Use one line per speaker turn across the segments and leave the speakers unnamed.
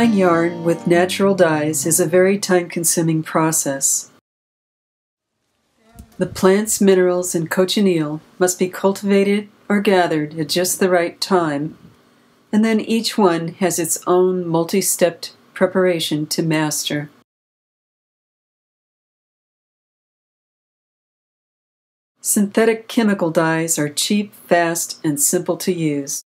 Dyeing yarn with natural dyes is a very time consuming process. The plants, minerals, and cochineal must be cultivated or gathered at just the right time, and then each one has its own multi stepped preparation to master. Synthetic chemical dyes are cheap, fast, and simple to use.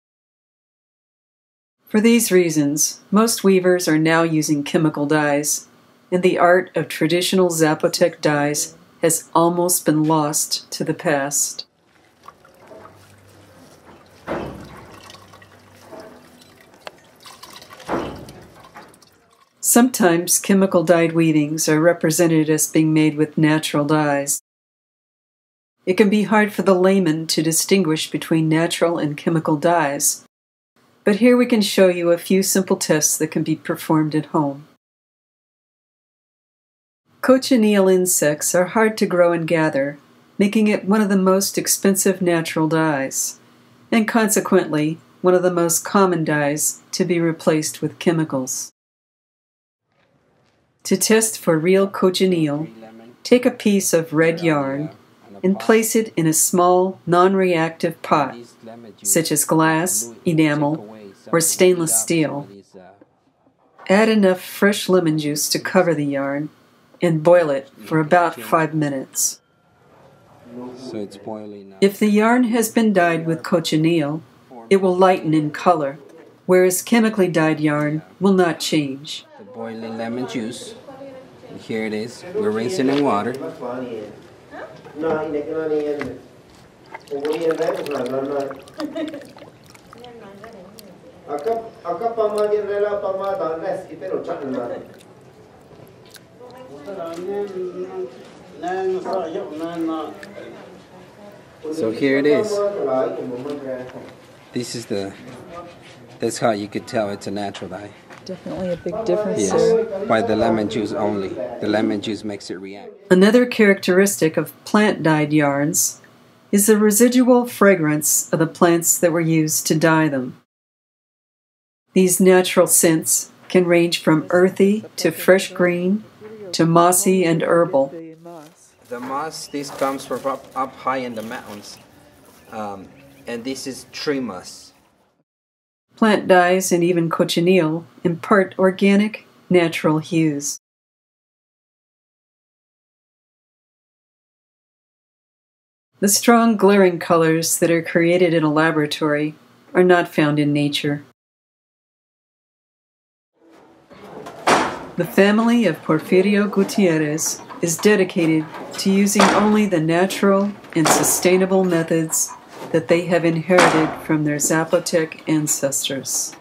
For these reasons, most weavers are now using chemical dyes, and the art of traditional Zapotec dyes has almost been lost to the past. Sometimes chemical dyed weavings are represented as being made with natural dyes. It can be hard for the layman to distinguish between natural and chemical dyes, but here we can show you a few simple tests that can be performed at home. Cochineal insects are hard to grow and gather, making it one of the most expensive natural dyes, and consequently, one of the most common dyes to be replaced with chemicals. To test for real cochineal, take a piece of red yarn and place it in a small, non reactive pot, such as glass, enamel, or stainless steel. Add enough fresh lemon juice to cover the yarn and boil it for about five minutes.
So it's boiling now.
If the yarn has been dyed with cochineal, it will lighten in color, whereas chemically dyed yarn will not change.
The boiling lemon juice. Here it is. We're rinsing in water. So here it is. This is the. That's how you could tell it's a natural dye.
Definitely a big difference
Yes, by the lemon juice only. The lemon juice makes it react.
Another characteristic of plant dyed yarns is the residual fragrance of the plants that were used to dye them. These natural scents can range from earthy to fresh green to mossy and herbal.
The moss, this comes from up, up high in the mountains. Um, and this is tree moss.
Plant dyes and even cochineal impart organic, natural hues. The strong, glaring colors that are created in a laboratory are not found in nature. The family of Porfirio Gutierrez is dedicated to using only the natural and sustainable methods that they have inherited from their Zapotec ancestors.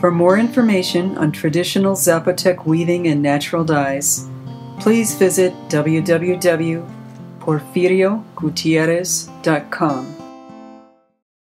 For more information on traditional Zapotec weaving and natural dyes, please visit www.porfiriogutierrez.com.